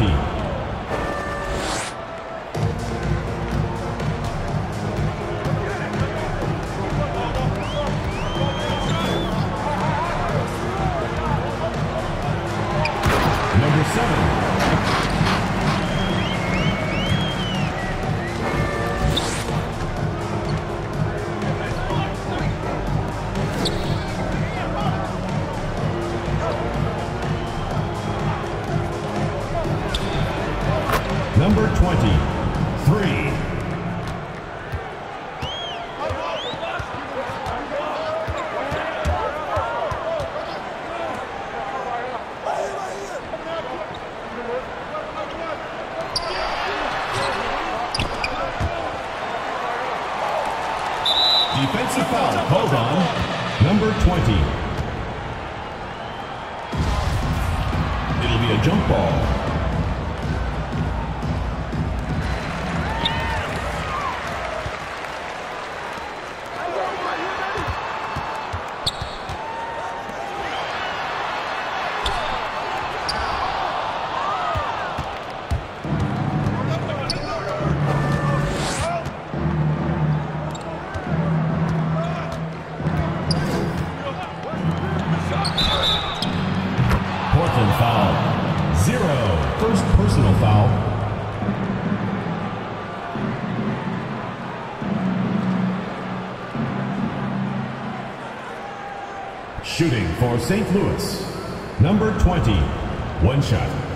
15. Shooting for St. Louis. Number 20. One shot.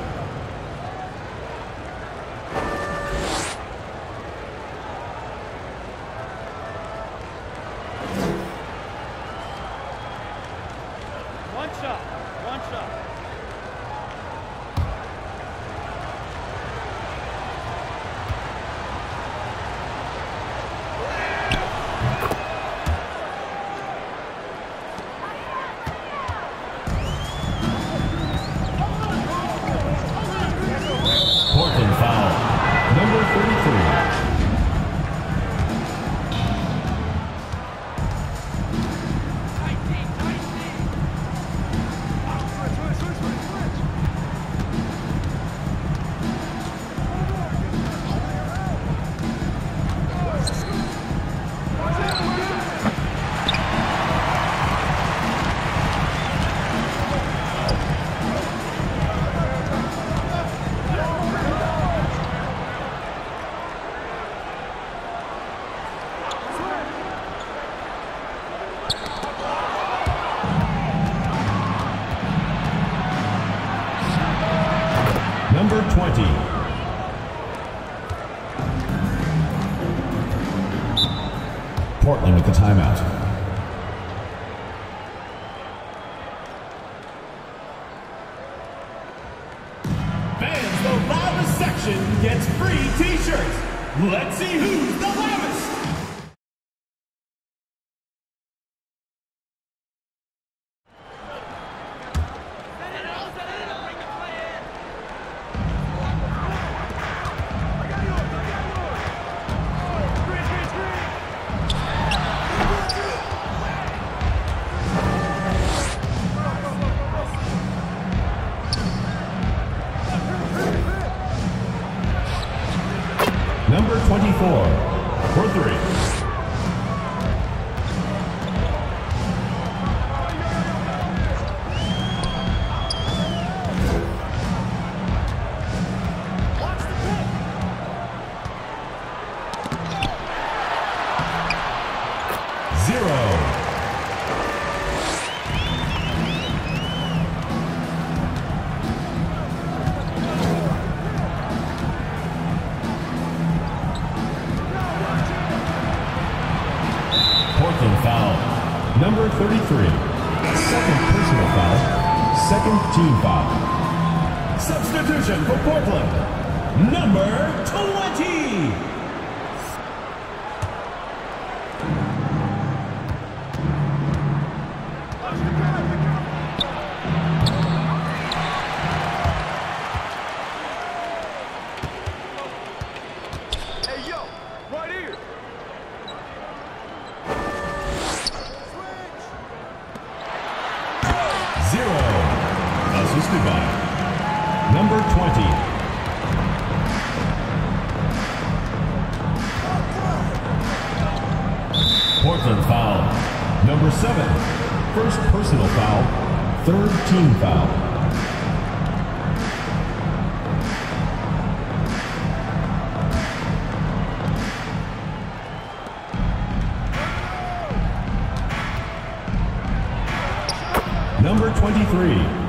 team foul. Number 23,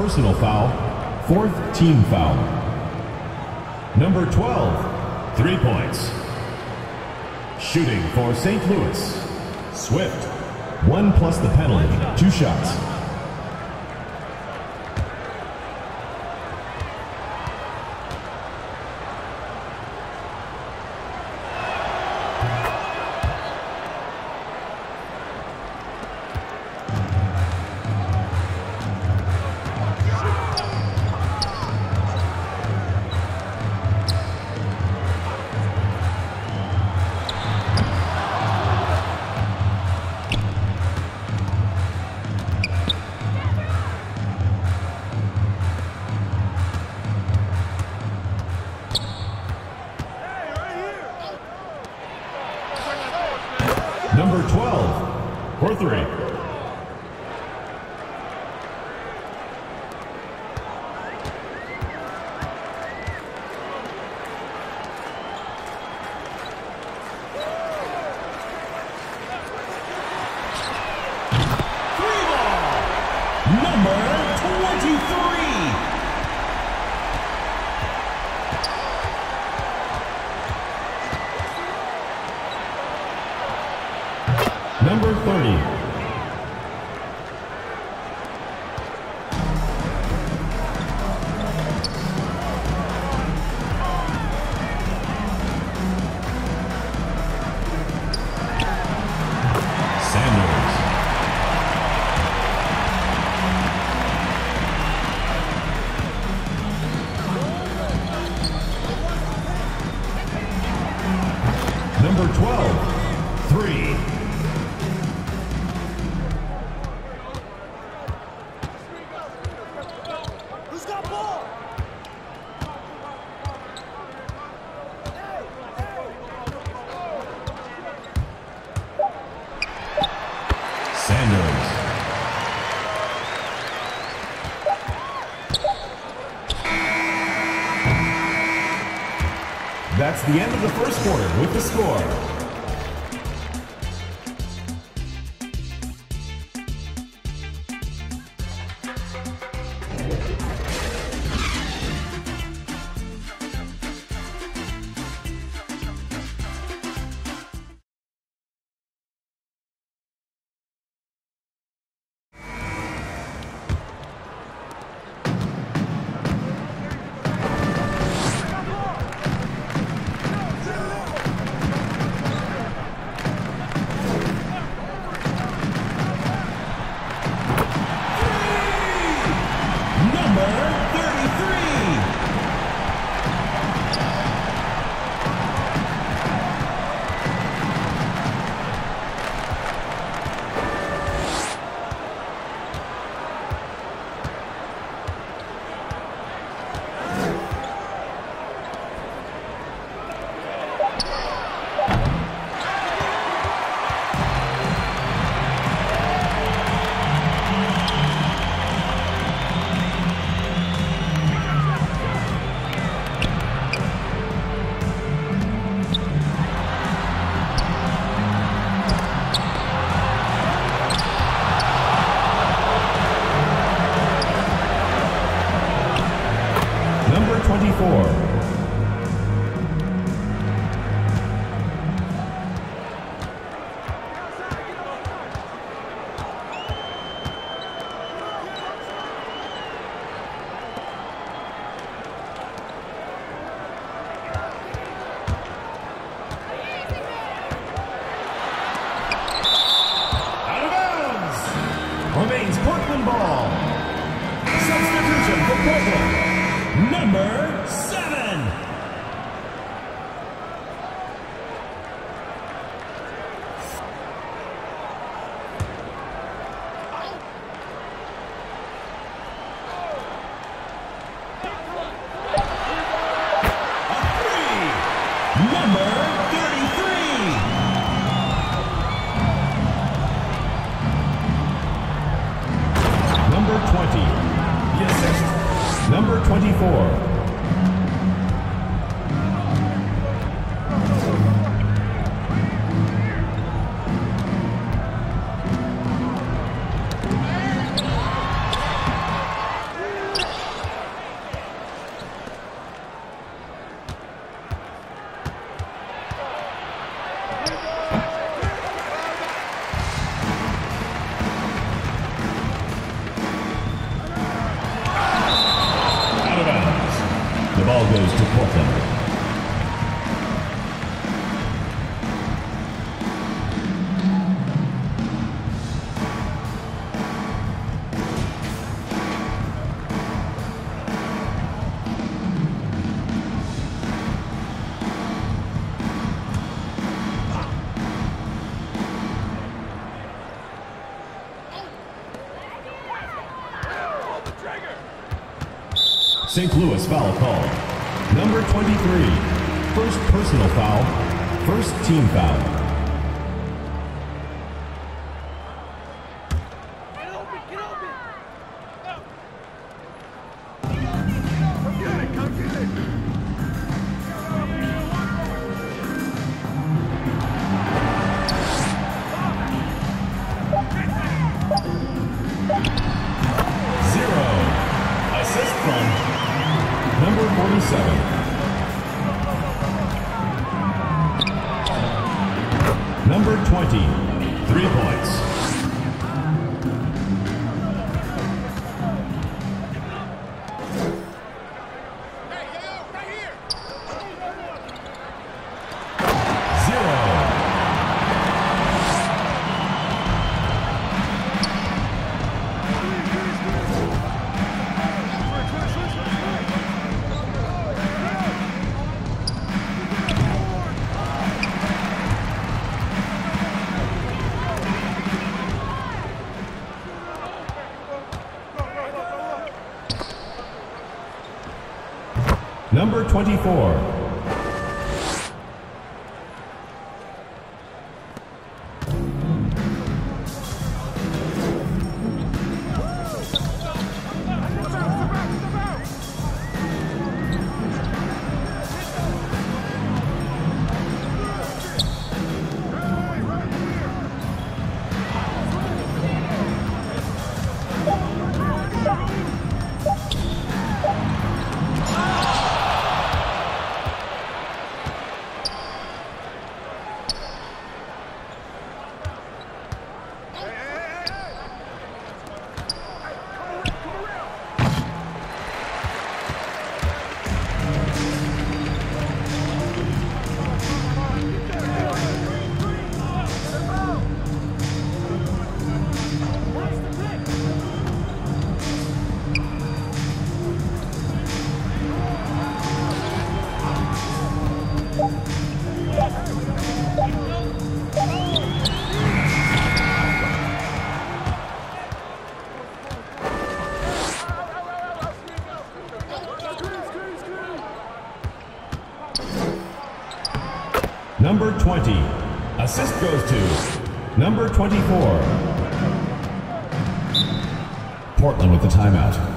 personal foul, fourth team foul. Number 12, three points. Shooting for St. Louis. Swift, one plus the penalty, two shots. That's the end of the first quarter with the score. Foul call. Number 23. First personal foul. First team foul. 24. Number 20. Assist goes to number 24. Portland with the timeout.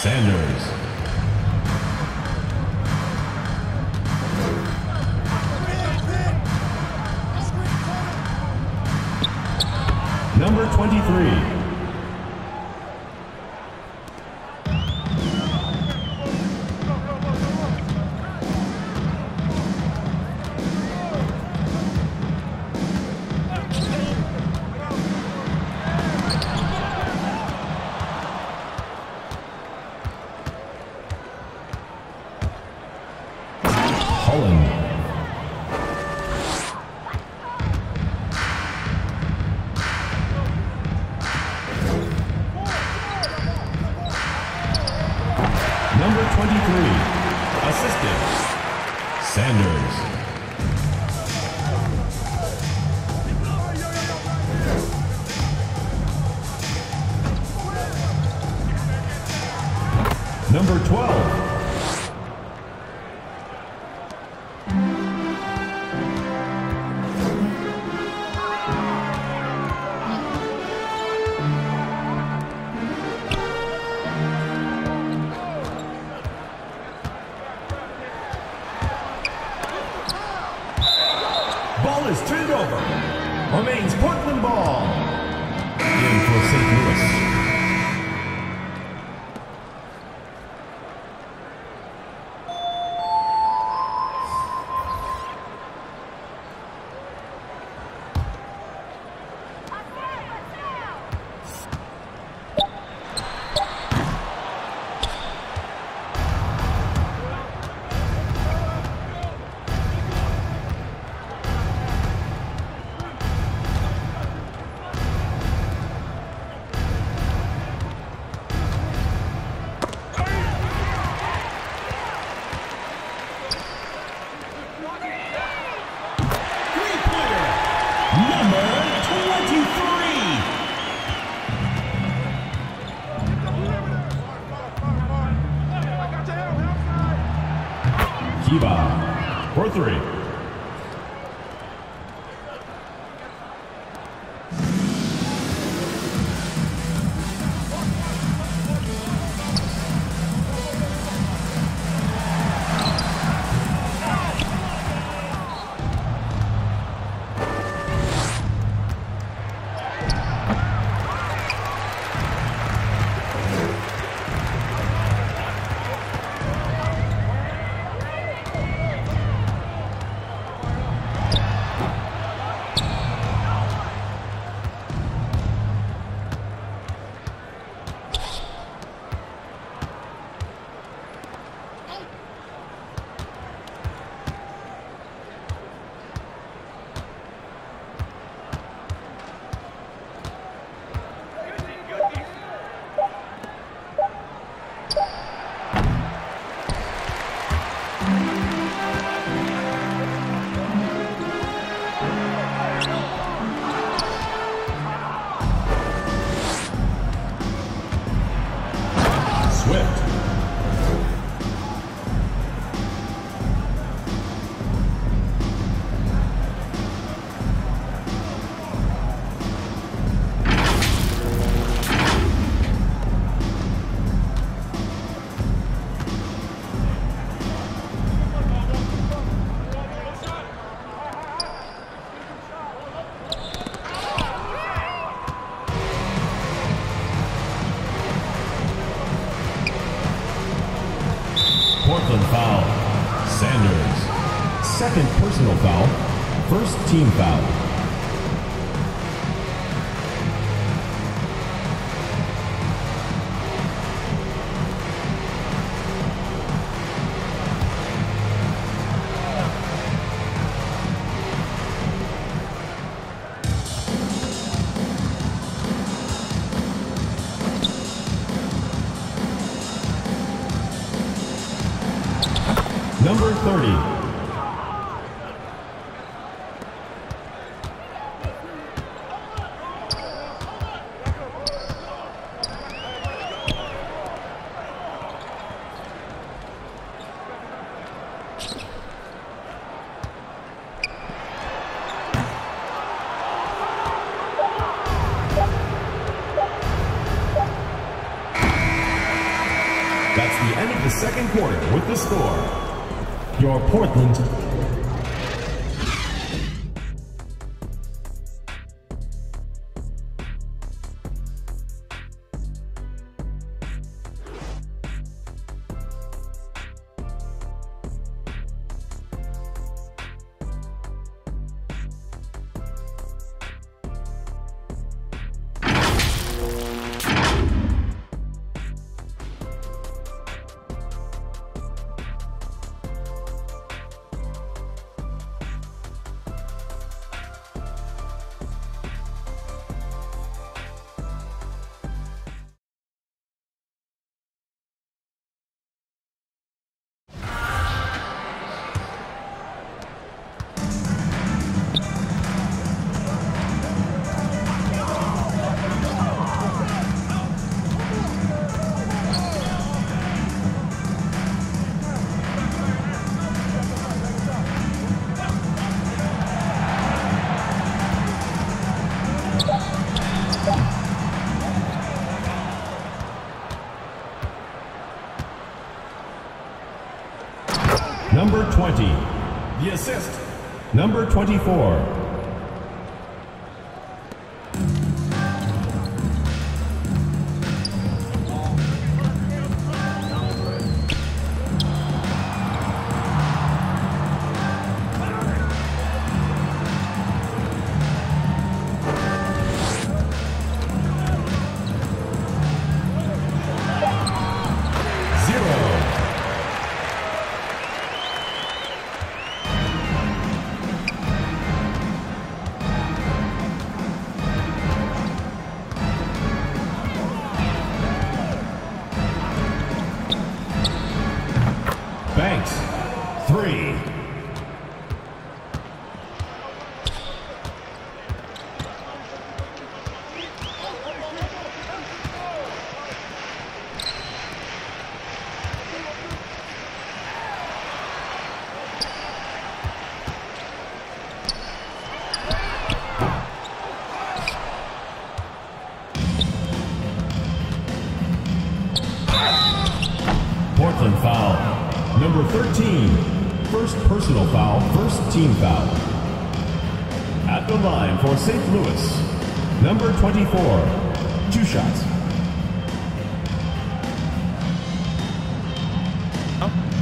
Sanders. Number 23. The score. Your Portland 20. The assist. Number 24. 13. First personal foul, first team foul. At the line for St. Louis, number 24. Two shots.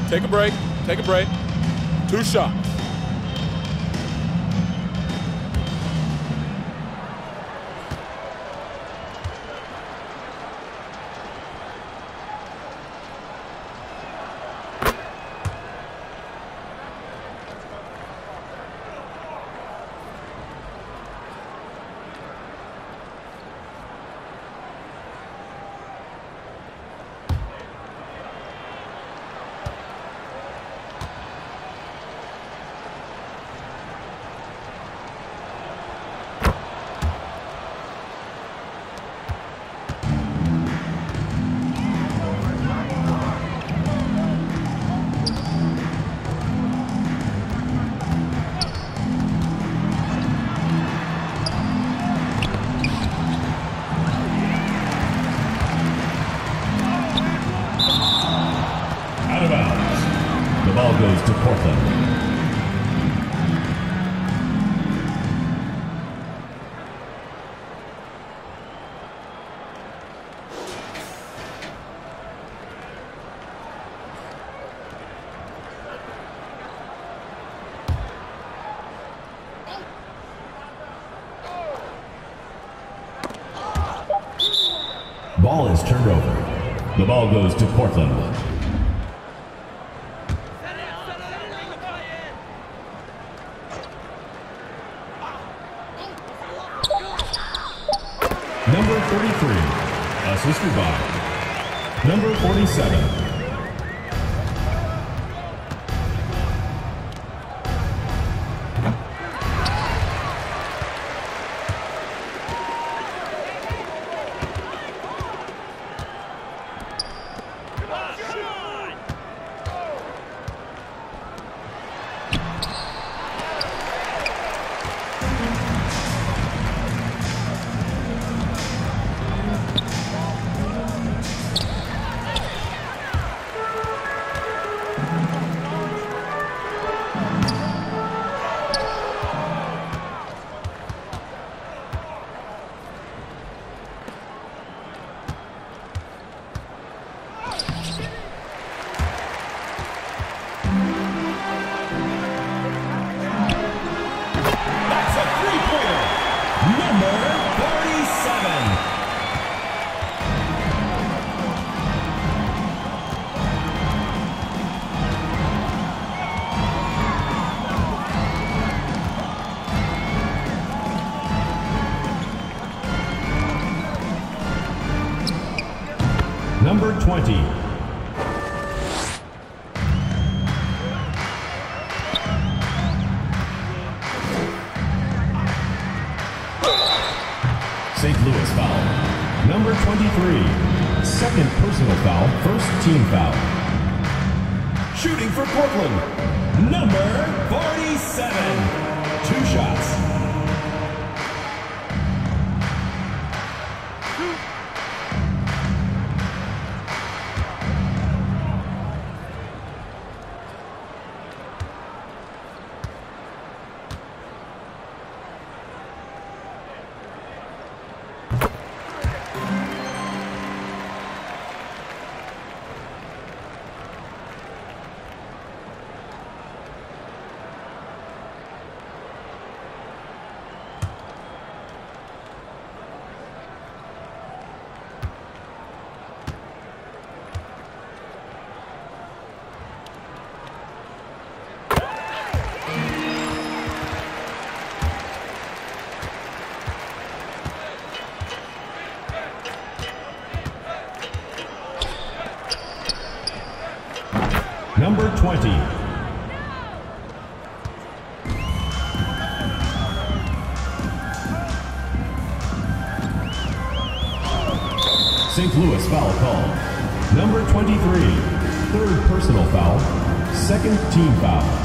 Take a break. Take a break. Two shots. Goes to Portland. Number 33, assisted by number 47. Second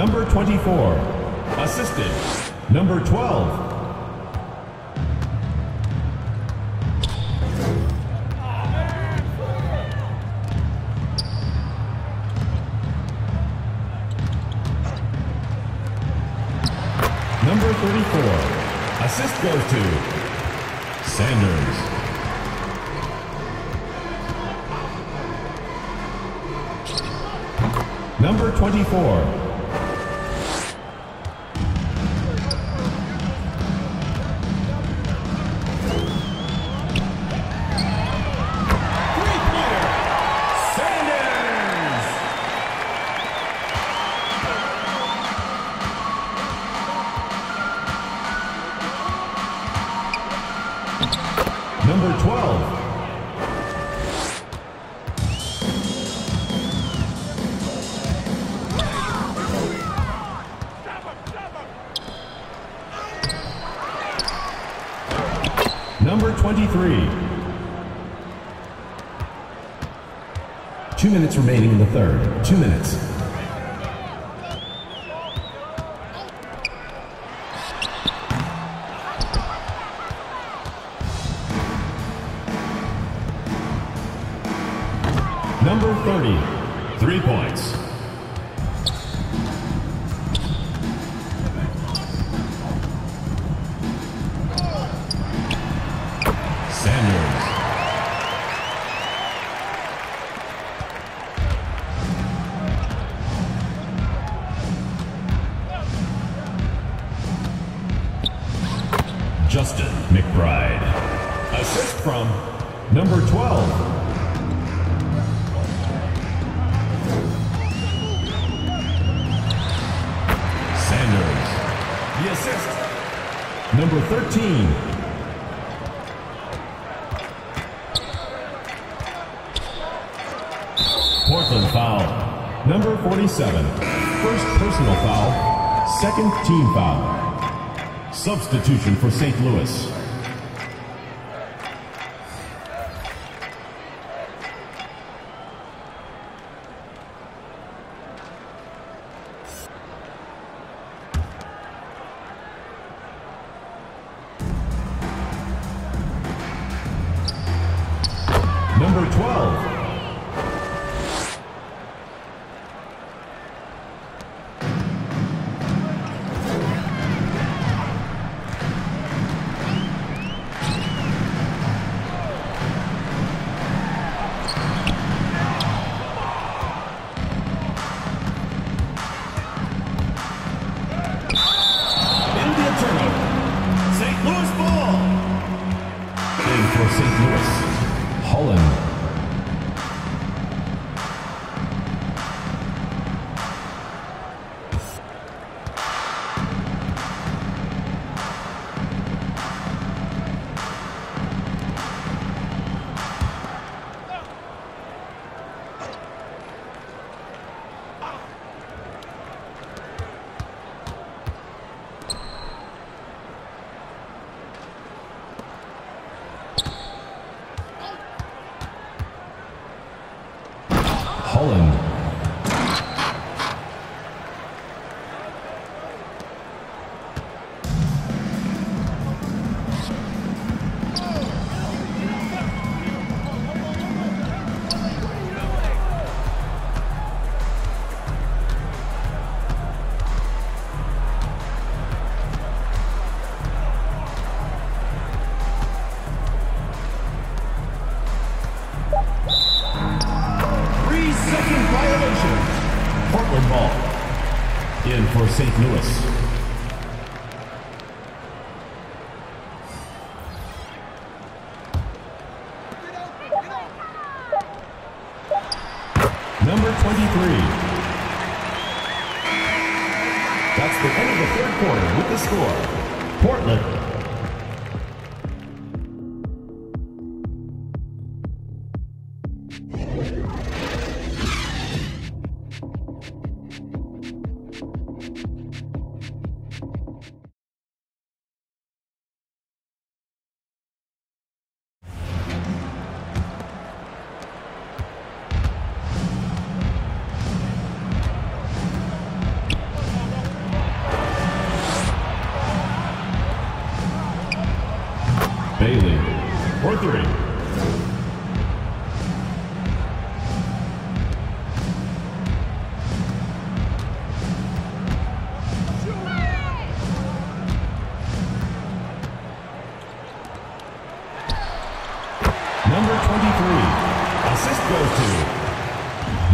Number 24. Assisted. Number 12. Number 34. Assist goes to Sanders. Number 24. Two minutes remaining in the third. Two minutes. Assist from number 12. Sanders. The assist. Number 13. Portland foul. Number 47. First personal foul. Second team foul. Substitution for St. Louis.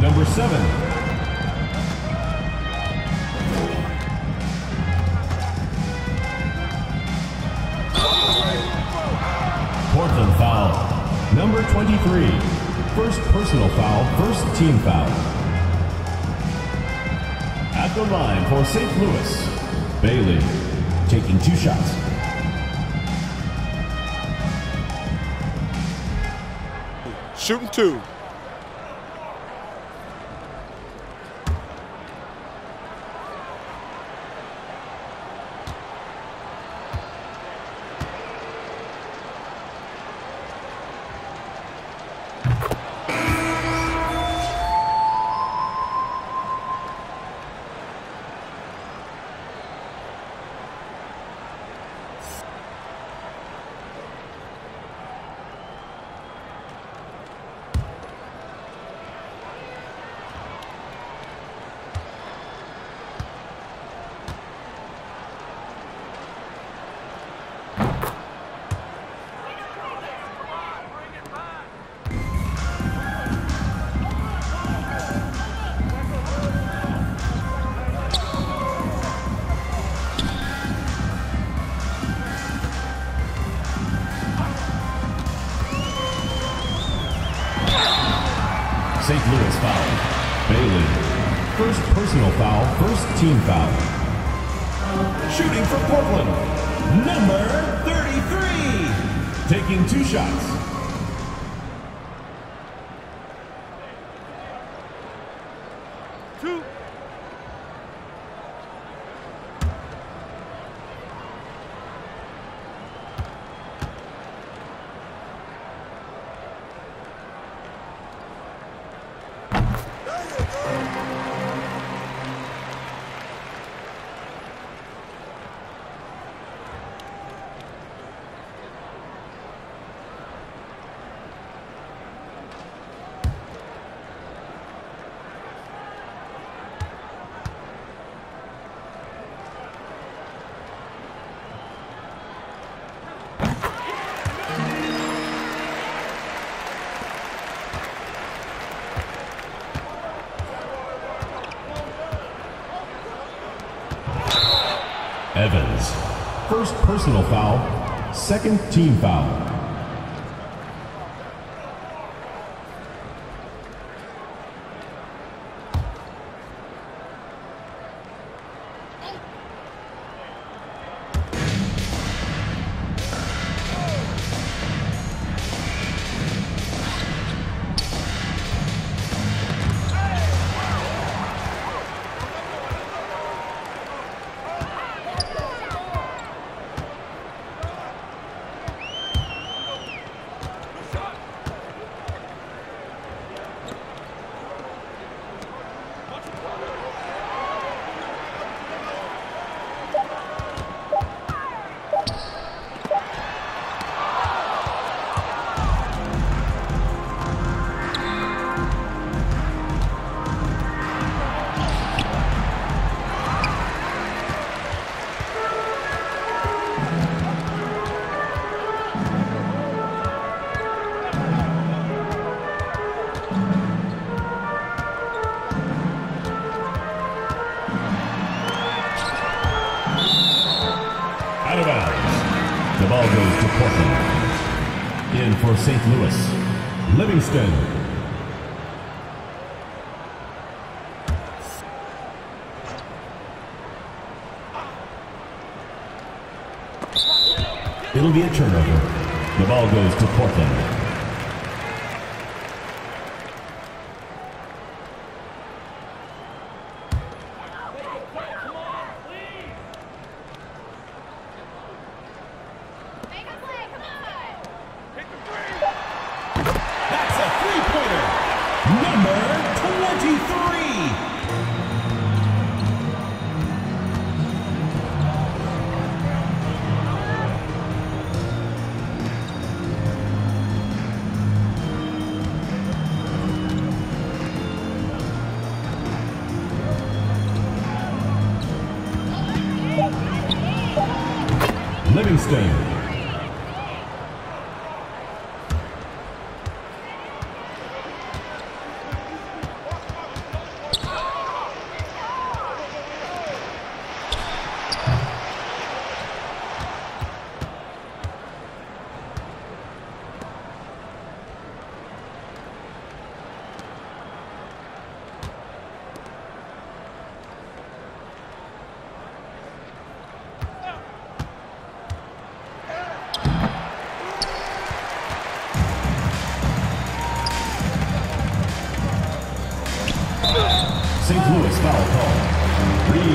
Number seven. Portland foul. Number 23. First personal foul, first team foul. At the line for St. Louis, Bailey taking two shots. Shooting two. Evans. First personal foul, second team foul. For St. Louis, Livingston. It'll be a turnover. The ball goes to Portland.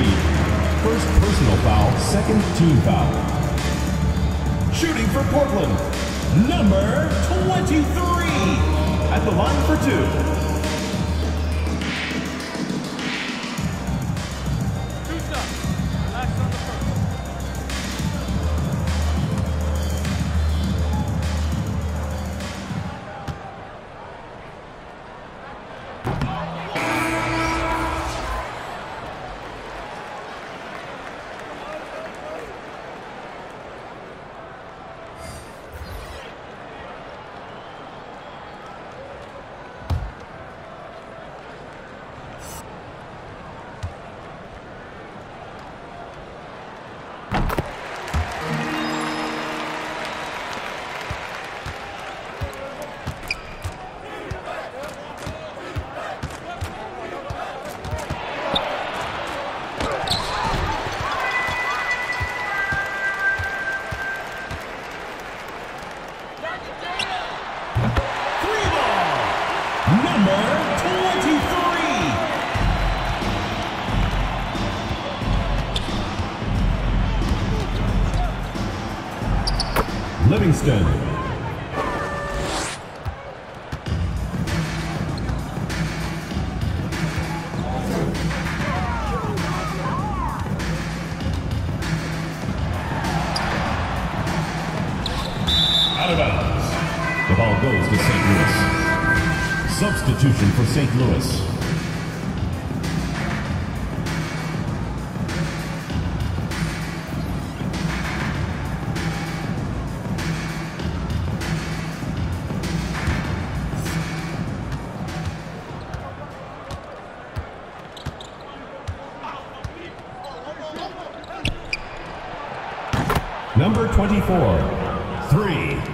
Reed. First personal foul, second team foul. Shooting for Portland. Number 23. At the line for. Two 24, 3,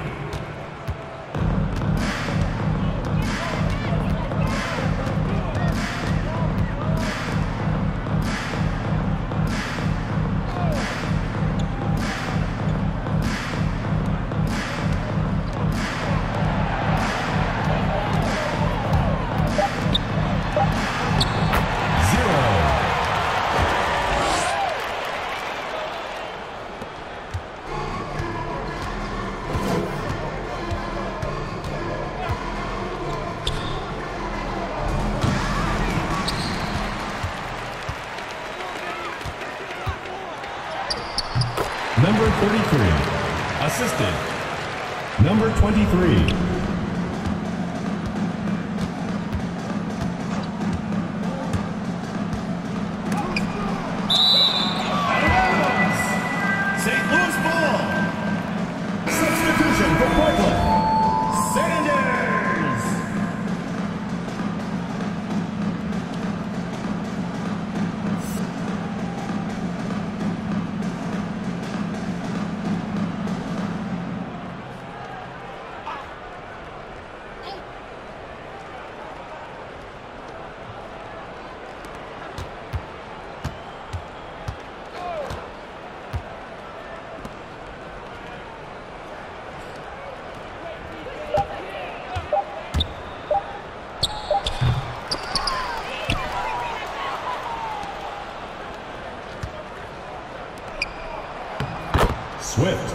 Swift.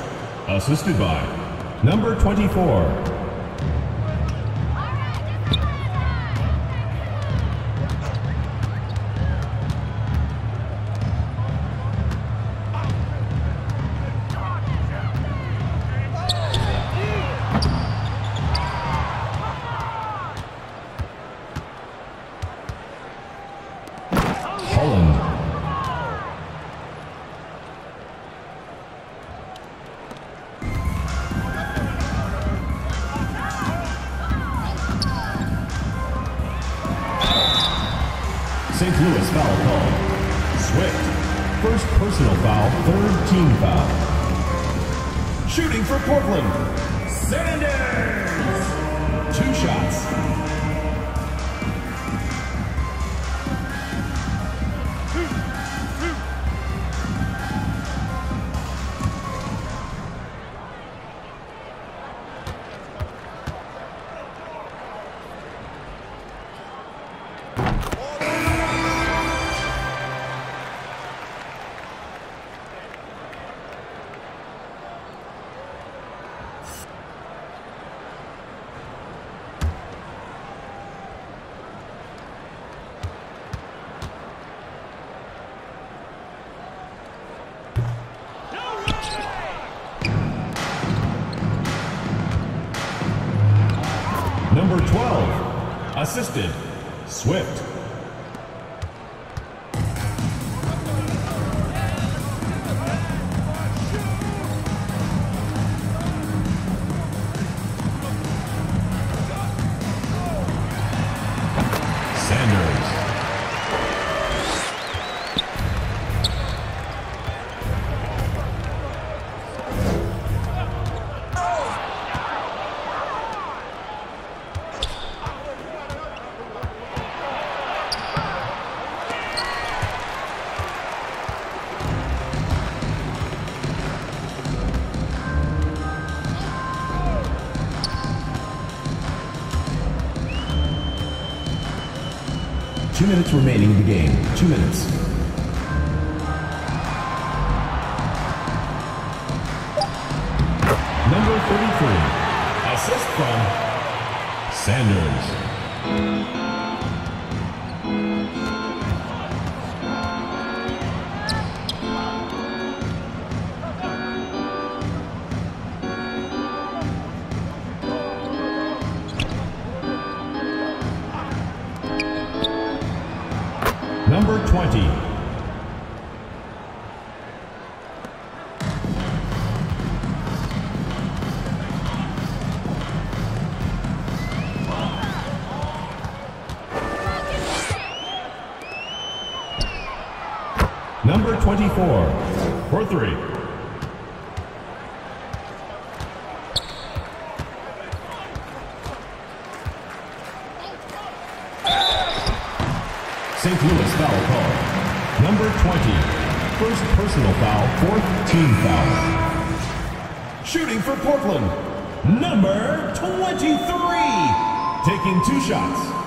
Assisted by number 24. Two minutes remaining in the game. Two minutes. 24. For three. St. Louis foul call. Number 20. First personal foul, fourth team foul. Shooting for Portland. Number 23. Taking two shots.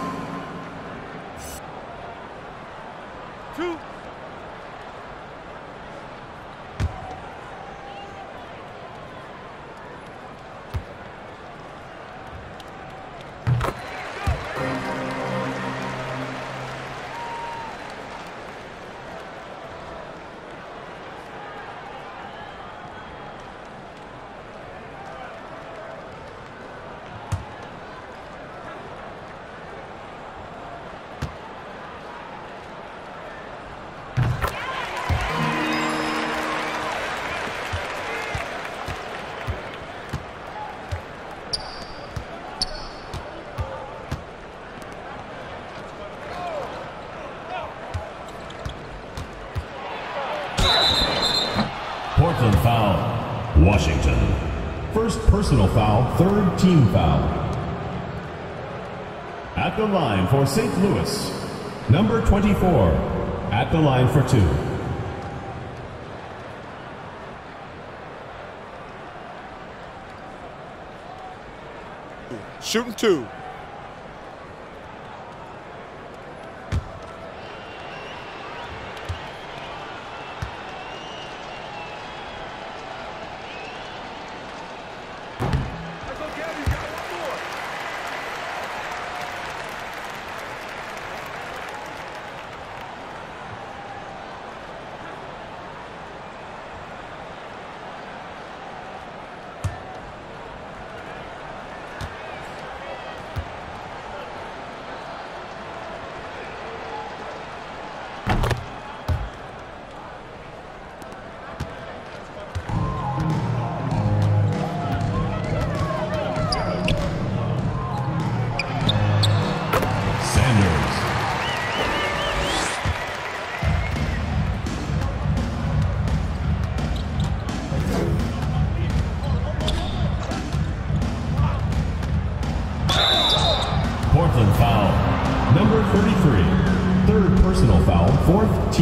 Personal foul, third team foul. At the line for St. Louis. Number 24. At the line for two. Shooting two.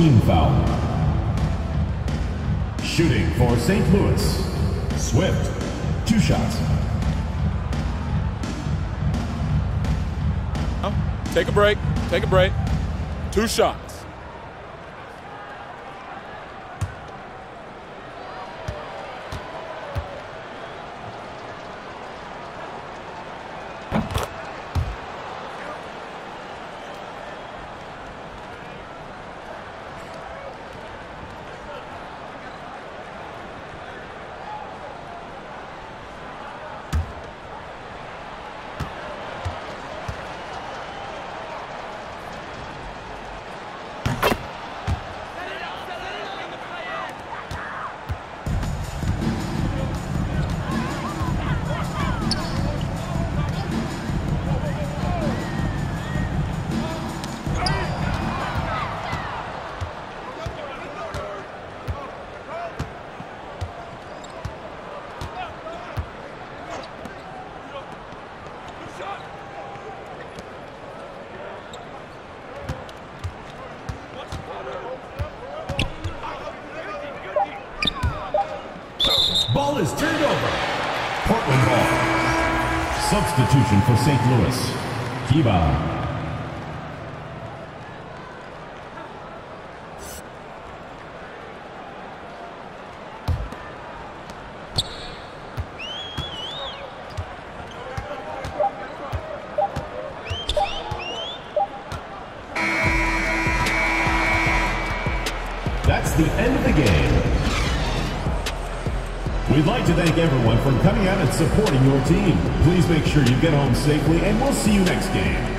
Team foul. Shooting for St. Louis. Swift, two shots. Take a break. Take a break. Two shots. Substitution for St. Louis. Kiba. Thank everyone for coming out and supporting your team. Please make sure you get home safely, and we'll see you next game.